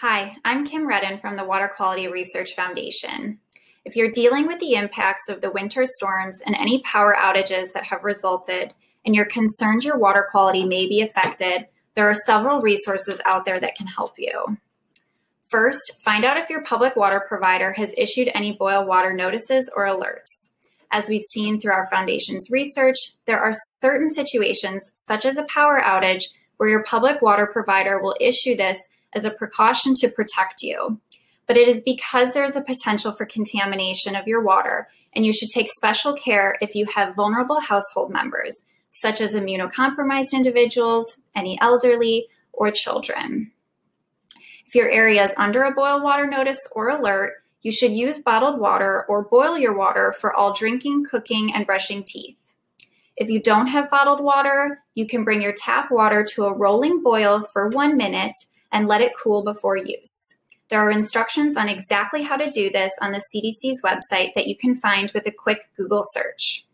Hi, I'm Kim Redden from the Water Quality Research Foundation. If you're dealing with the impacts of the winter storms and any power outages that have resulted, and you're concerned your water quality may be affected, there are several resources out there that can help you. First, find out if your public water provider has issued any boil water notices or alerts. As we've seen through our foundation's research, there are certain situations, such as a power outage, where your public water provider will issue this as a precaution to protect you. But it is because there is a potential for contamination of your water, and you should take special care if you have vulnerable household members, such as immunocompromised individuals, any elderly, or children. If your area is under a boil water notice or alert, you should use bottled water or boil your water for all drinking, cooking, and brushing teeth. If you don't have bottled water, you can bring your tap water to a rolling boil for one minute and let it cool before use. There are instructions on exactly how to do this on the CDC's website that you can find with a quick Google search.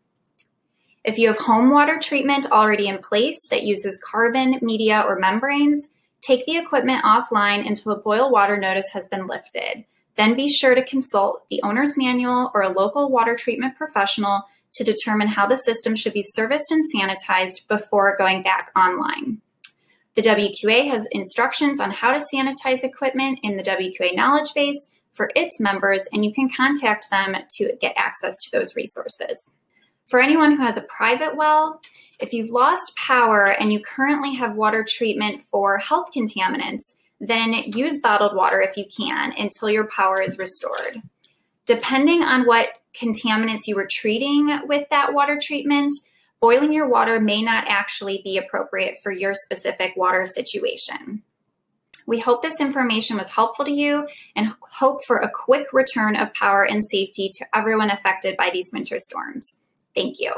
If you have home water treatment already in place that uses carbon, media, or membranes, take the equipment offline until a boil water notice has been lifted. Then be sure to consult the owner's manual or a local water treatment professional to determine how the system should be serviced and sanitized before going back online. The WQA has instructions on how to sanitize equipment in the WQA knowledge base for its members, and you can contact them to get access to those resources. For anyone who has a private well, if you've lost power and you currently have water treatment for health contaminants, then use bottled water if you can until your power is restored. Depending on what contaminants you were treating with that water treatment, boiling your water may not actually be appropriate for your specific water situation. We hope this information was helpful to you and hope for a quick return of power and safety to everyone affected by these winter storms. Thank you.